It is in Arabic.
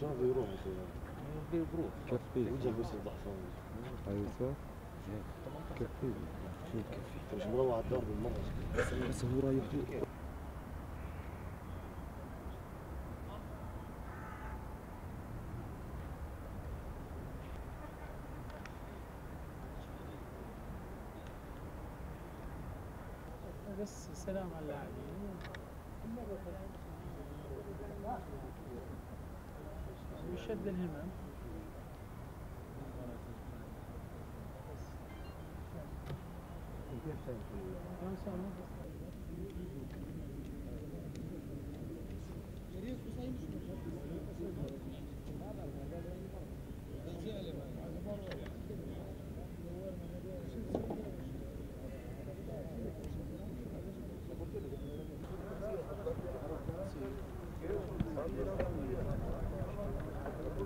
شلون بيروح مثلا؟ بيروح كفي وجهك بس ضعفان أيوه مش مروح على الدار بالمرة بس هو رايح بس سلام على اللاعبين ويشد الهمم. كم